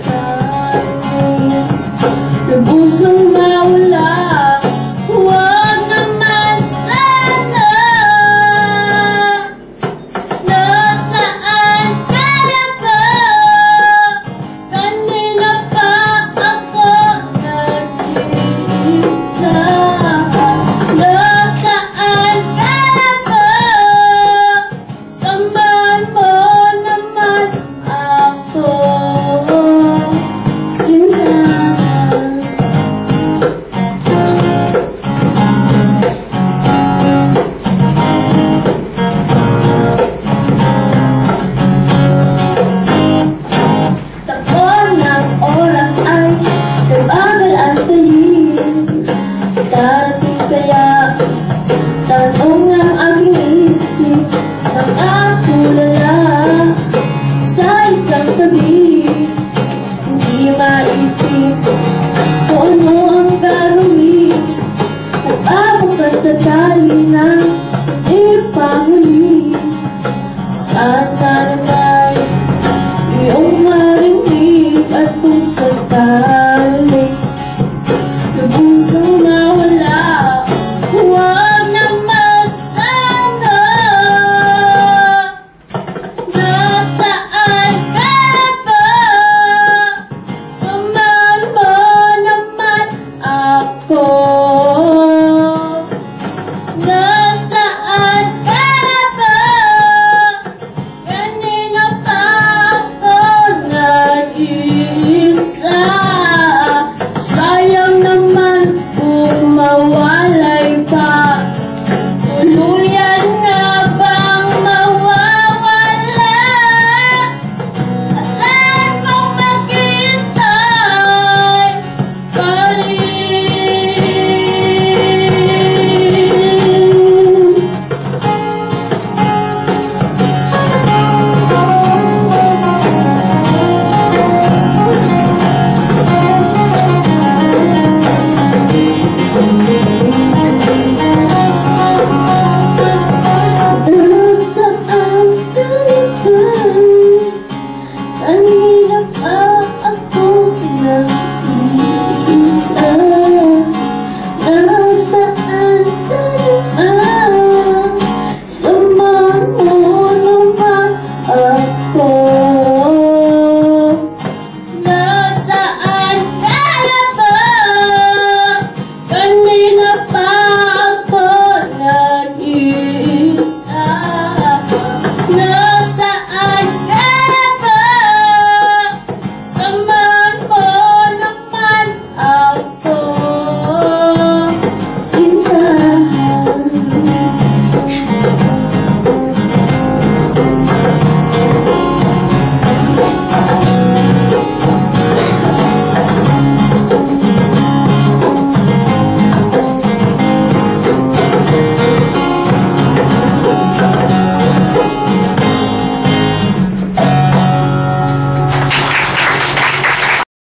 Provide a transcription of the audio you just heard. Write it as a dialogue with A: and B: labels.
A: kung Ang atulala sa isang tabi Hindi maisip kung ano ang gagawin Nagpapakasakali na ipahuli Sana naman Iyong marinig at kung sakali